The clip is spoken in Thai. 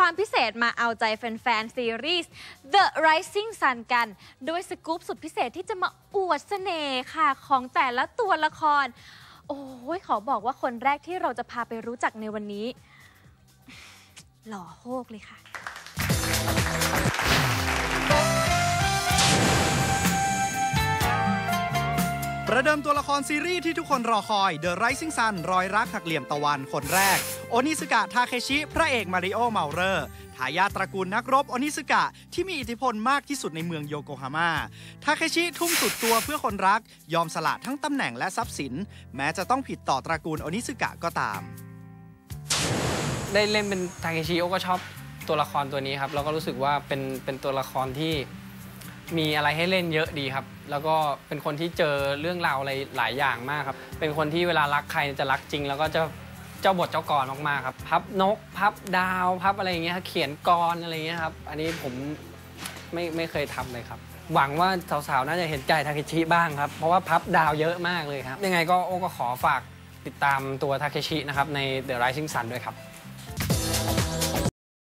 ความพิเศษมาเอาใจแฟนๆซีรีส์ The Rising Sun กัน ด้วยสกู๊ปสุดพิเศษที่จะมาอวดเสน่ห์ค่ะ ของแต่ละตัวละคร โอ้ยขอบอกว่าคนแรกที่เราจะพาไปรู้จักในวันนี้ หล่อโฮกเลยค่ะ ประเดิมตัวละครซีรีส์ที่ทุกคนรอคอย The Rising Sun รอยรักหักเหลี่ยมตะวันคนแรก โอนิสกะ ทาเคชิ พระเอกมาริโอ เมาเรอร์ทายาทตระกูลนักรบโอนิสกะ ที่มีอิทธิพลมากที่สุดในเมืองโยโกฮาม่า ทาเคชิทุ่มสุดตัวเพื่อคนรัก ยอมสละทั้งตำแหน่งและทรัพย์สิน แม้จะต้องผิดต่อตระกูลโอนิสกะก็ตาม ได้เล่นเป็นทาเคชิโอก็ชอบตัวละครตัวนี้ครับแล้วก็รู้สึกว่าเป็นเป็นตัวละครที่ มีอะไรให้เล่นเยอะดีครับ แล้วก็เป็นคนที่เจอเรื่องราวอะไรหลายอย่างมากครับ เป็นคนที่เวลารักใครจะรักจริง แล้วก็จะเจ้าบทเจ้ากรมากๆครับ พับนก พับดาว พับอะไรอย่างเงี้ยครับเขียนกรอะไรอย่างเงี้ยครับ อันนี้ผมไม่ไม่เคยทำเลยครับ หวังว่าสาวๆน่าจะเห็นใจทาเคชิบ้างครับ เพราะว่าพับดาวเยอะมากเลยครับ ยังไงก็โอ้ก็ขอฝากติดตามตัวทาเคชินะครับใน The Rising Sun ด้วยครับ